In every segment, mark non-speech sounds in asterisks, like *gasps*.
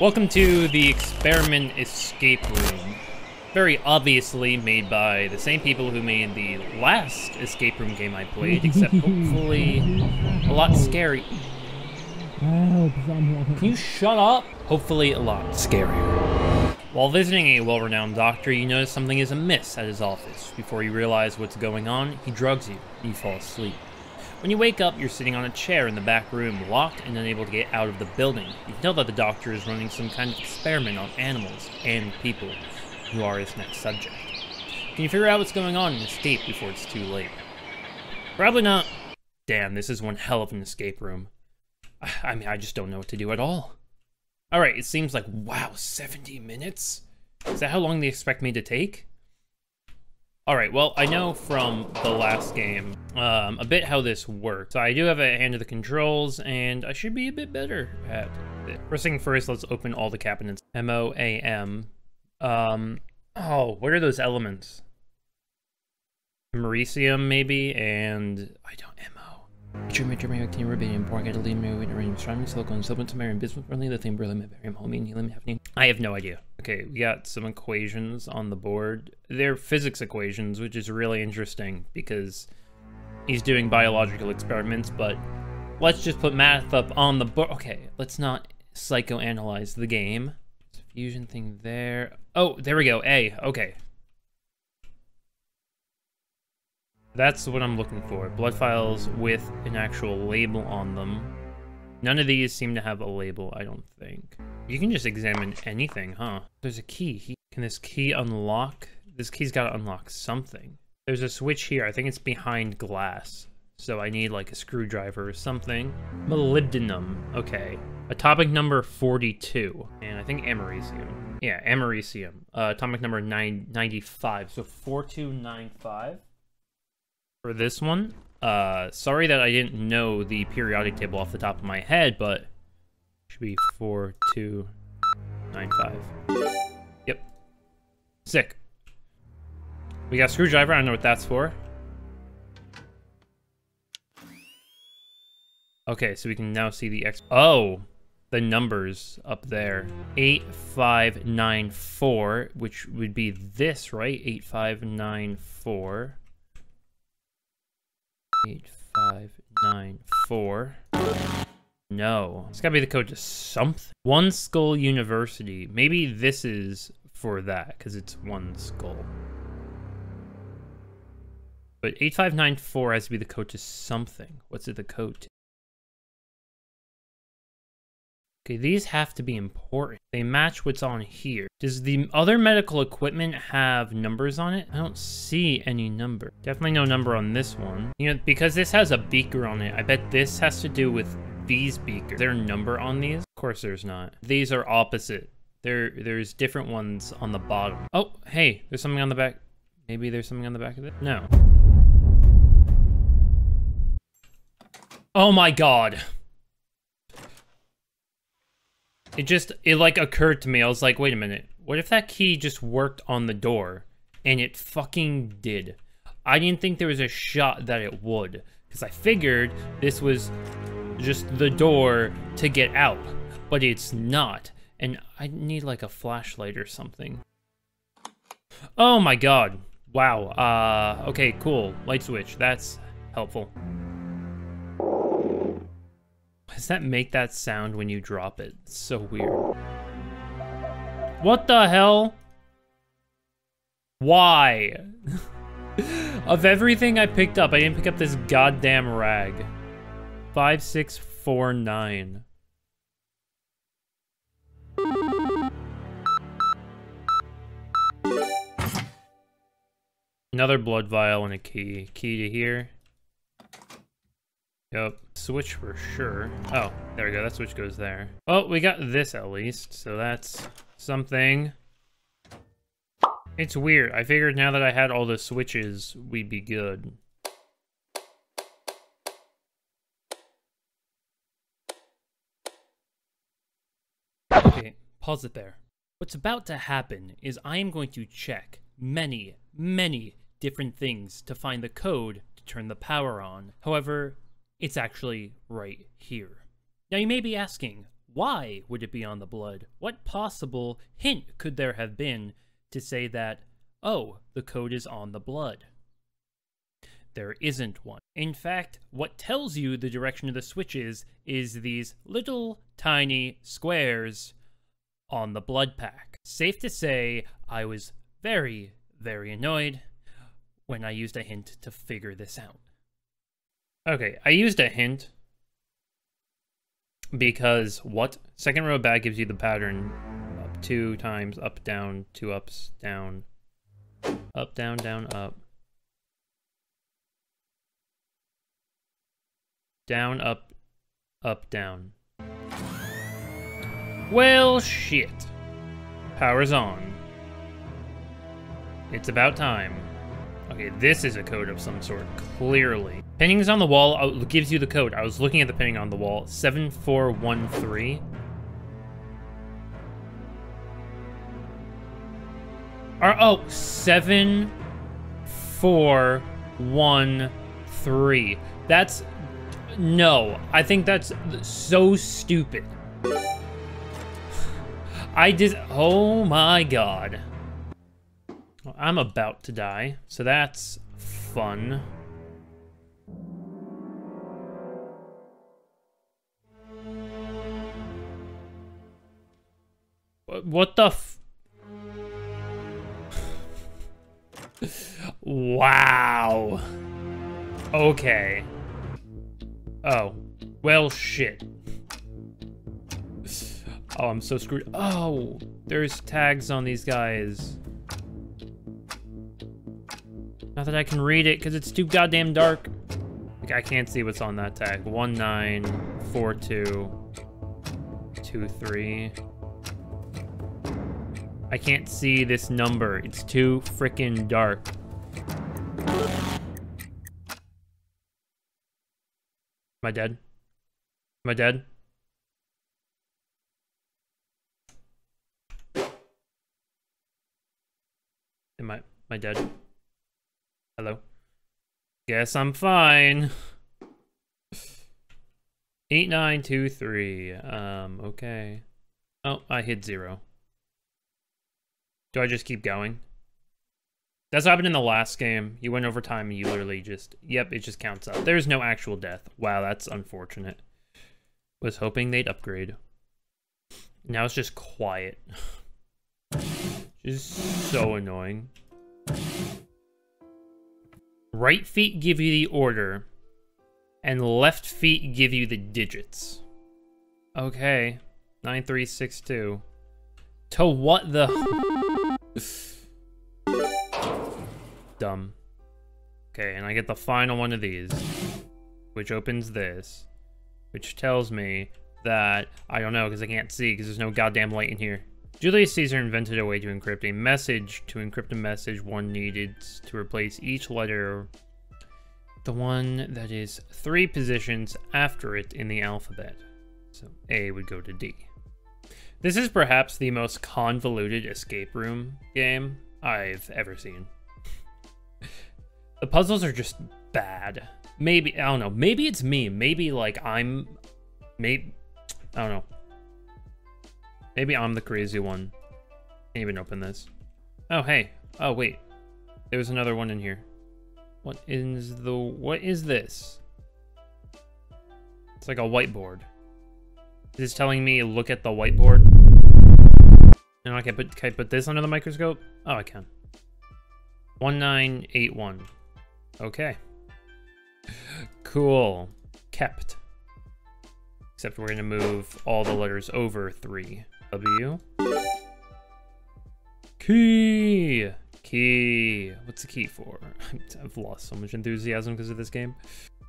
Welcome to the Experiment Escape Room. Very obviously made by the same people who made the last escape room game I played, except *laughs* hopefully a lot scary. Can you shut up? Hopefully a lot scarier. While visiting a well-renowned doctor, you notice something is amiss at his office. Before you realize what's going on, he drugs you, you fall asleep. When you wake up, you're sitting on a chair in the back room, locked and unable to get out of the building. You can tell that the doctor is running some kind of experiment on animals and people who are his next subject. Can you figure out what's going on and escape before it's too late? Probably not. Damn, this is one hell of an escape room. *sighs* I mean, I just don't know what to do at all. Alright, it seems like, wow, 70 minutes? Is that how long they expect me to take? Alright, well, I know from the last game um, a bit how this works. So I do have a hand of the controls, and I should be a bit better at it. First thing first, let's open all the cabinets. M-O-A-M. Um, oh, what are those elements? Americium, maybe, and I don't, M-O. German German actin rubidium, pork gadolinium, uranium, ceramic silicon, silicon samarium, bismuth, beryllium, lithium, beryllium, barium, holmium, helium, hafnium. I have no idea. Okay, we got some equations on the board. They're physics equations, which is really interesting because he's doing biological experiments, but let's just put math up on the board. Okay, let's not psychoanalyze the game. Fusion thing there. Oh, there we go. A. Okay. That's what I'm looking for. Blood files with an actual label on them. None of these seem to have a label, I don't think. You can just examine anything, huh? There's a key. Can this key unlock? This key's got to unlock something. There's a switch here. I think it's behind glass. So I need like a screwdriver or something. Molybdenum. Okay. Atomic number 42. And I think americium. Yeah, americium. Uh, atomic number 995. So 4295 for this one. Uh, sorry that I didn't know the periodic table off the top of my head, but should be 4295. Yep. Sick. We got screwdriver, I don't know what that's for. Okay, so we can now see the X. Oh, the numbers up there. 8594, which would be this, right? 8594. 8594. No. It's gotta be the code to something. One Skull University. Maybe this is for that, because it's one skull. But 8594 has to be the code to something. What's it the code to? Okay, these have to be important. They match what's on here. Does the other medical equipment have numbers on it? I don't see any number. Definitely no number on this one. You know, because this has a beaker on it, I bet this has to do with these beakers. Is there a number on these? Of course there's not. These are opposite. There, There's different ones on the bottom. Oh, hey, there's something on the back. Maybe there's something on the back of it? No. Oh my god. It just, it like occurred to me. I was like, wait a minute. What if that key just worked on the door? And it fucking did. I didn't think there was a shot that it would. Because I figured this was just the door to get out. But it's not. And I need like a flashlight or something. Oh my god. Wow. Uh, okay, cool. Light switch. That's helpful. Does that make that sound when you drop it? It's so weird. What the hell? Why? *laughs* of everything I picked up, I didn't pick up this goddamn rag. 5649. Another blood vial and a key. Key to here. Yep. Switch for sure. Oh, there we go. That switch goes there. Oh, we got this at least, so that's something. It's weird. I figured now that I had all the switches, we'd be good. Okay, pause it there. What's about to happen is I am going to check many, many different things to find the code to turn the power on. However, it's actually right here. Now you may be asking, Why would it be on the blood? What possible hint could there have been to say that, oh, the code is on the blood? There isn't one. In fact, what tells you the direction of the switches is these little tiny squares on the blood pack. Safe to say, I was very, very annoyed when I used a hint to figure this out. Okay, I used a hint because what? Second row back gives you the pattern up two times, up, down, two ups, down, up, down, down, up. Down, up, up, down. Well, shit. Power's on. It's about time. Okay, this is a code of some sort, clearly. Paintings on the wall uh, gives you the code. I was looking at the painting on the wall. 7413. Or, oh, 7413. That's no, I think that's so stupid. I did. Oh my god. I'm about to die, so that's fun. What the wow. Okay. Oh. Well, shit. Oh, I'm so screwed. Oh, there's tags on these guys. Not that I can read it, because it's too goddamn dark. Like, I can't see what's on that tag. 194223. I can't see this number. It's too freaking dark. Am I dead? Am I dead? Am I, am I dead? Hello? Guess I'm fine. 8923. Um, okay. Oh, I hit zero. Do I just keep going? That's what happened in the last game. You went over time and you literally just, yep, it just counts up. There's no actual death. Wow, that's unfortunate. Was hoping they'd upgrade. Now it's just quiet. *sighs* just so annoying. Right feet give you the order, and left feet give you the digits. Okay. 9362. To what the... Dumb. Okay, and I get the final one of these, which opens this, which tells me that, I don't know, because I can't see, because there's no goddamn light in here. Julius Caesar invented a way to encrypt a message. To encrypt a message, one needed to replace each letter, the one that is three positions after it in the alphabet. So A would go to D. This is perhaps the most convoluted escape room game I've ever seen. The puzzles are just bad. Maybe, I don't know, maybe it's me. Maybe, like, I'm, maybe, I don't know. Maybe I'm the crazy one. Can't even open this. Oh, hey. Oh, wait. There was another one in here. What is the, what is this? It's like a whiteboard. Is telling me look at the whiteboard? No, I can put, can I put this under the microscope? Oh, I can. 1981. Okay. Cool. Kept. Except we're going to move all the letters over three. W. Key! Key. What's the key for? *laughs* I've lost so much enthusiasm because of this game.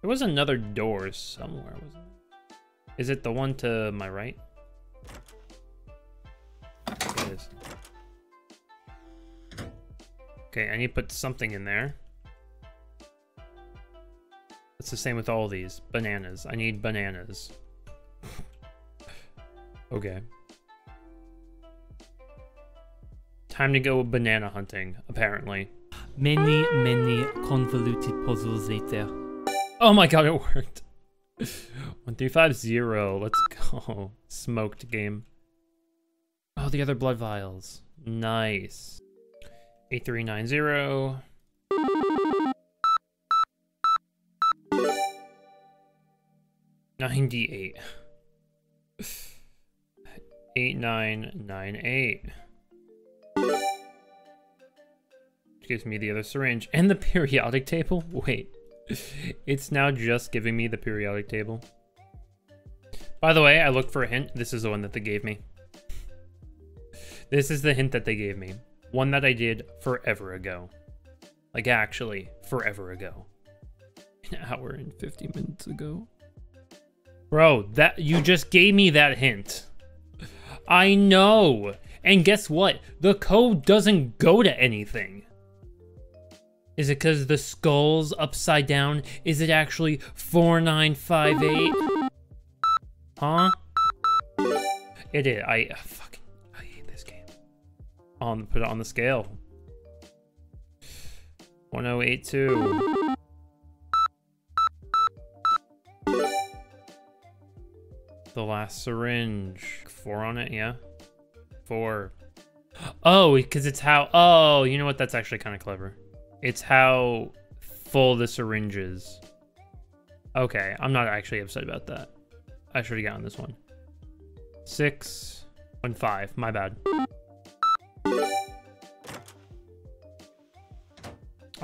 There was another door somewhere, wasn't there? Is it the one to my right? Okay, I need to put something in there. It's the same with all these. Bananas. I need bananas. *laughs* okay. Time to go banana hunting, apparently. Many, many convoluted puzzles later. Oh my god, it worked. *laughs* 1350, let's *laughs* go. Smoked game. Oh, the other blood vials. Nice. 8390. Ninety-eight. Eight nine nine eight. Gives me the other syringe and the periodic table. Wait, it's now just giving me the periodic table. By the way, I looked for a hint. This is the one that they gave me. This is the hint that they gave me. One that I did forever ago. Like, actually, forever ago. *laughs* An hour and 50 minutes ago. Bro, that you just gave me that hint. I know. And guess what? The code doesn't go to anything. Is it because the skull's upside down? Is it actually 4958? Huh? It is. I uh, On put it on the scale. 1082. The last syringe. Four on it, yeah? Four. Oh, because it's how... Oh, you know what? That's actually kind of clever. It's how full the syringe is. Okay, I'm not actually upset about that. I should have gotten this one. Six, one, five. My bad.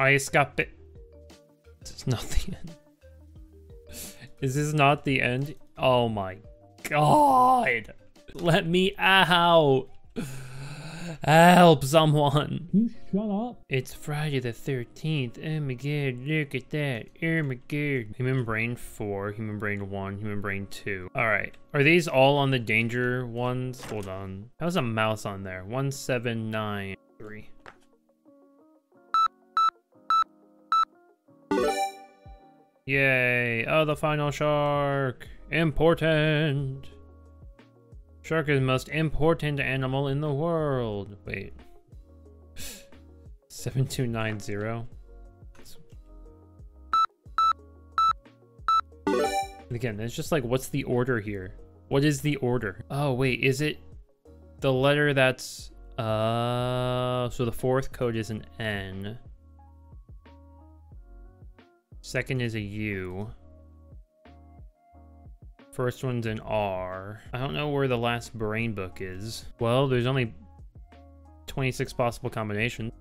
I escape it. This is not the end. Is this not the end? Oh my god! Let me out! Help someone! You shut up. It's Friday the 13th. Oh my god, look at that. Oh my god. Human Brain 4, Human Brain 1, Human Brain 2. Alright. Are these all on the danger ones? Hold on. How's a mouse on there? 1793. Yay. Oh, the final shark. Important. Shark is the most important animal in the world. Wait. *sighs* 7290. Again, it's just like, what's the order here? What is the order? Oh, wait, is it the letter that's... Uh, so the fourth code is an N. Second is a U. First one's an R. I don't know where the last brain book is. Well, there's only 26 possible combinations.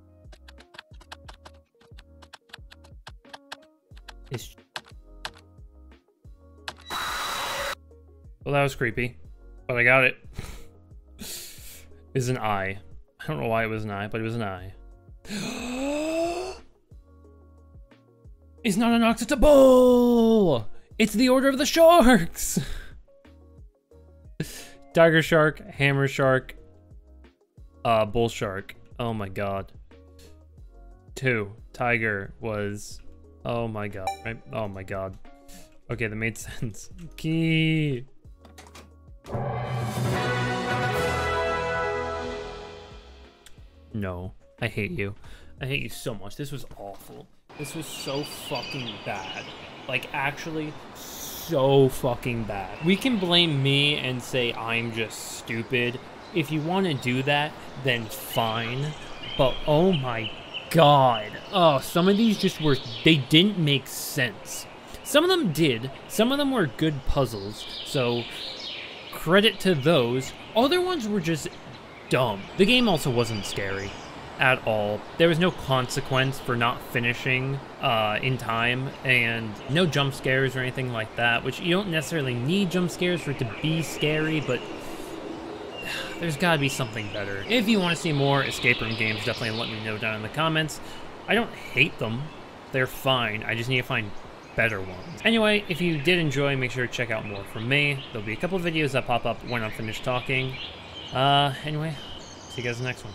It's... Well, that was creepy. But I got it. *laughs* is an I. I don't know why it was an I, but it was an I. *gasps* it's not an octopus! It's the Order of the Sharks! *laughs* Tiger Shark, Hammer Shark, uh, Bull Shark. Oh my god. Two. Tiger was... Oh my god. Right? Oh my god. Okay, that made *laughs* sense. Key! No. I hate you. I hate you so much. This was awful. This was so fucking bad. Like, actually, so fucking bad. We can blame me and say I'm just stupid. If you want to do that, then fine. But oh my god. Oh, some of these just were, they didn't make sense. Some of them did. Some of them were good puzzles. So, credit to those. Other ones were just dumb. The game also wasn't scary at all. There was no consequence for not finishing uh, in time, and no jump scares or anything like that, which you don't necessarily need jump scares for it to be scary, but *sighs* there's gotta be something better. If you want to see more escape room games, definitely let me know down in the comments. I don't hate them. They're fine. I just need to find better ones. Anyway, if you did enjoy, make sure to check out more from me. There'll be a couple videos that pop up when I'm finished talking. Uh, anyway, see you guys next one.